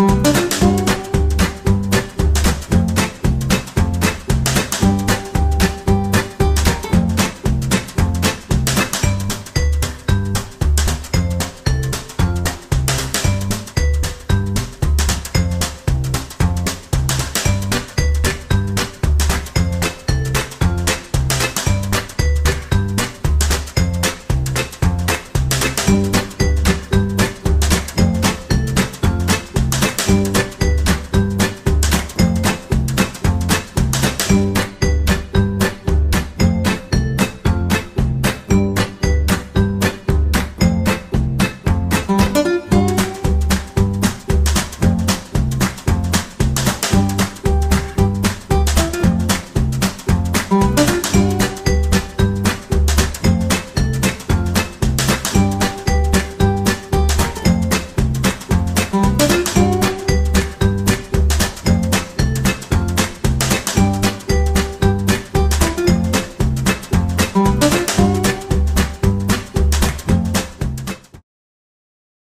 Música